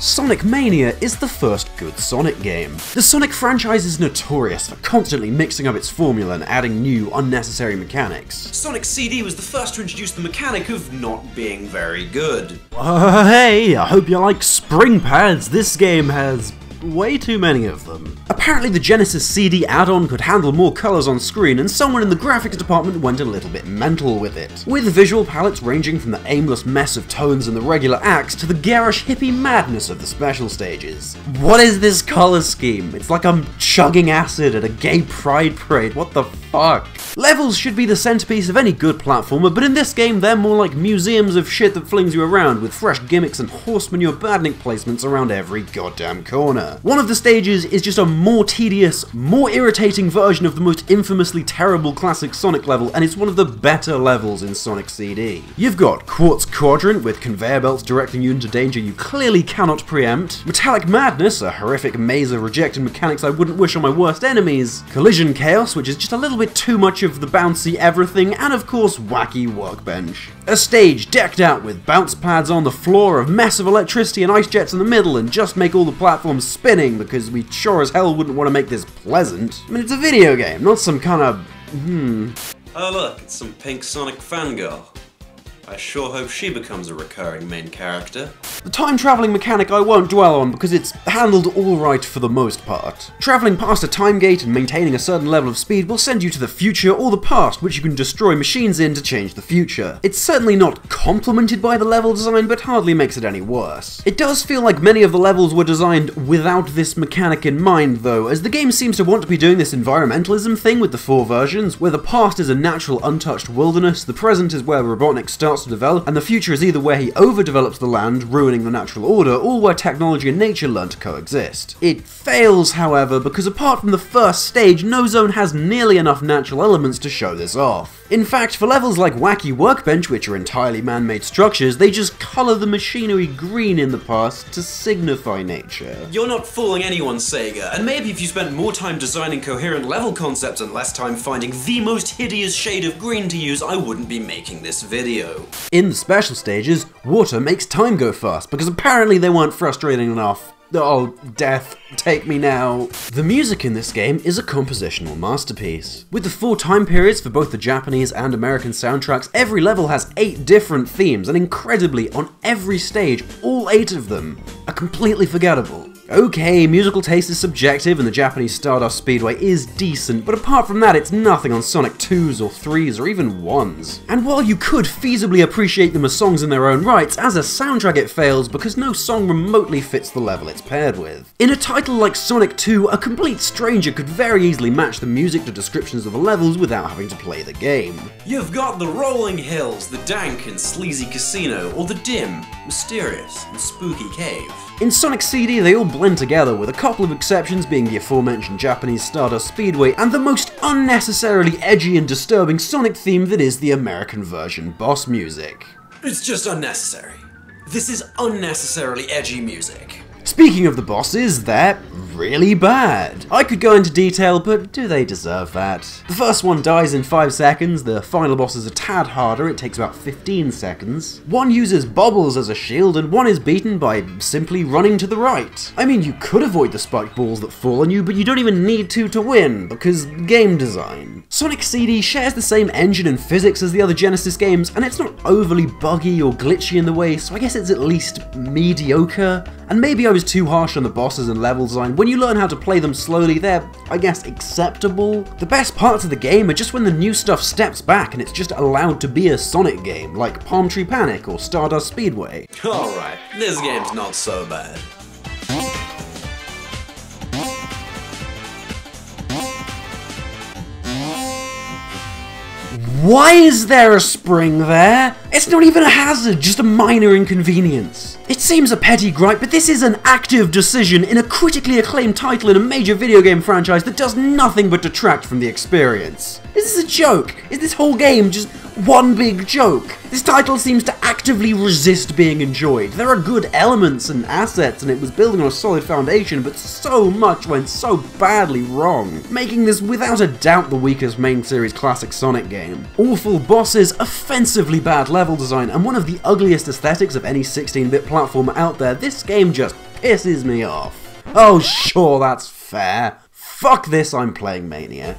Sonic Mania is the first good Sonic game. The Sonic franchise is notorious for constantly mixing up its formula and adding new, unnecessary mechanics. Sonic CD was the first to introduce the mechanic of not being very good. Uh, hey, I hope you like spring pads. This game has way too many of them. Apparently the Genesis CD add-on could handle more colours on screen and someone in the graphics department went a little bit mental with it. With visual palettes ranging from the aimless mess of tones in the regular acts to the garish hippie madness of the special stages. What is this colour scheme? It's like I'm chugging acid at a gay pride parade, what the fuck? Levels should be the centerpiece of any good platformer, but in this game they're more like museums of shit that flings you around with fresh gimmicks and horse manure badnik placements around every goddamn corner. One of the stages is just a more tedious, more irritating version of the most infamously terrible classic Sonic level, and it's one of the better levels in Sonic CD. You've got Quartz Quadrant with conveyor belts directing you into danger you clearly cannot preempt, Metallic Madness, a horrific maze of rejected mechanics I wouldn't wish on my worst enemies, Collision Chaos, which is just a little bit too much of the bouncy everything, and of course Wacky Workbench. A stage decked out with bounce pads on the floor, of electricity and ice jets in the middle, and just make all the platforms spinning because we sure as hell wouldn't want to make this pleasant. I mean, it's a video game, not some kind of. hmm. Oh look, it's some pink Sonic fangirl. I sure hope she becomes a recurring main character. The time travelling mechanic I won't dwell on because it's handled alright for the most part. Travelling past a time gate and maintaining a certain level of speed will send you to the future or the past, which you can destroy machines in to change the future. It's certainly not complemented by the level design, but hardly makes it any worse. It does feel like many of the levels were designed without this mechanic in mind, though, as the game seems to want to be doing this environmentalism thing with the four versions, where the past is a natural untouched wilderness, the present is where Robotnik starts to develop, and the future is either where he overdevelops the land, ruining the natural order, all where technology and nature learn to coexist. It fails, however, because apart from the first stage, no zone has nearly enough natural elements to show this off. In fact, for levels like Wacky Workbench, which are entirely man-made structures, they just colour the machinery green in the past to signify nature. You're not fooling anyone, Sega, and maybe if you spent more time designing coherent level concepts and less time finding the most hideous shade of green to use, I wouldn't be making this video. In the special stages, water makes time go fast, because apparently they weren't frustrating enough. Oh, death, take me now. The music in this game is a compositional masterpiece. With the four time periods for both the Japanese and American soundtracks, every level has eight different themes, and incredibly, on every stage, all eight of them are completely forgettable. Okay, musical taste is subjective and the Japanese Stardust Speedway is decent, but apart from that it's nothing on Sonic 2s or 3s or even 1s. And while you could feasibly appreciate them as songs in their own rights, as a soundtrack it fails because no song remotely fits the level it's paired with. In a title like Sonic 2, a complete stranger could very easily match the music to descriptions of the levels without having to play the game. You've got the rolling hills, the dank and sleazy casino, or the dim, mysterious, and spooky cave. In Sonic CD, they all blend together, with a couple of exceptions being the aforementioned Japanese Stardust Speedway and the most unnecessarily edgy and disturbing Sonic theme that is the American version boss music. It's just unnecessary. This is unnecessarily edgy music. Speaking of the bosses, they're really bad. I could go into detail, but do they deserve that? The first one dies in 5 seconds, the final boss is a tad harder, it takes about 15 seconds. One uses bubbles as a shield, and one is beaten by simply running to the right. I mean, you could avoid the spiked balls that fall on you, but you don't even need to to win, because game design. Sonic CD shares the same engine and physics as the other Genesis games, and it's not overly buggy or glitchy in the way, so I guess it's at least mediocre. And maybe I was too harsh on the bosses and level design. When you learn how to play them slowly, they're, I guess, acceptable. The best parts of the game are just when the new stuff steps back and it's just allowed to be a Sonic game, like Palm Tree Panic or Stardust Speedway. Alright, this game's not so bad. Why is there a spring there? It's not even a hazard, just a minor inconvenience. It seems a petty gripe, but this is an active decision in a critically acclaimed title in a major video game franchise that does nothing but detract from the experience. Is this a joke? Is this whole game just one big joke? This title seems to actively resist being enjoyed. There are good elements and assets, and it was building on a solid foundation, but so much went so badly wrong, making this without a doubt the weakest main series classic Sonic game. Awful bosses, offensively bad level design, and one of the ugliest aesthetics of any 16-bit platformer out there, this game just pisses me off. Oh, sure, that's fair. Fuck this, I'm playing Mania.